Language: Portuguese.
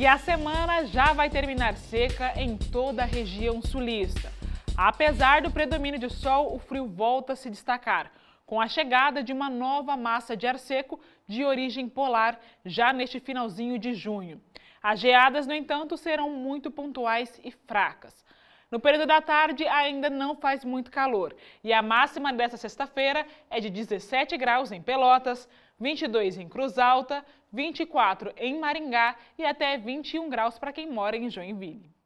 E a semana já vai terminar seca em toda a região sulista. Apesar do predomínio de sol, o frio volta a se destacar, com a chegada de uma nova massa de ar seco de origem polar já neste finalzinho de junho. As geadas, no entanto, serão muito pontuais e fracas. No período da tarde ainda não faz muito calor e a máxima desta sexta-feira é de 17 graus em Pelotas, 22 em Cruz Alta, 24 em Maringá e até 21 graus para quem mora em Joinville.